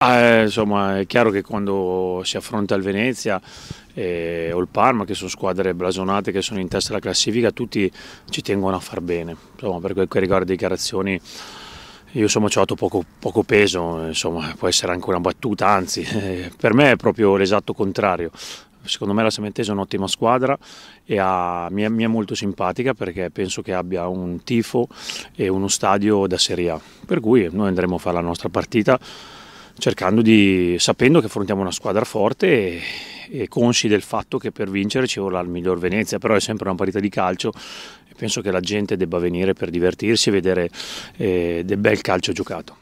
Ah, insomma, è chiaro che quando si affronta il Venezia eh, o il Parma, che sono squadre blasonate che sono in testa alla classifica, tutti ci tengono a far bene. Insomma, per quel che riguarda le dichiarazioni, io insomma, ci ho dato poco, poco peso, insomma, può essere anche una battuta, anzi, eh, per me è proprio l'esatto contrario. Secondo me la Sementese è un'ottima squadra e ha, mi, è, mi, è, molto simpatica perché penso che abbia un tifo e uno stadio da Serie A. Per cui noi andremo a fare la nostra partita cercando di, sapendo che affrontiamo una squadra forte e, e consci del fatto che per vincere ci vorrà il miglior Venezia, però è sempre una partita di calcio e penso che la gente debba venire per divertirsi e vedere eh, del bel calcio giocato.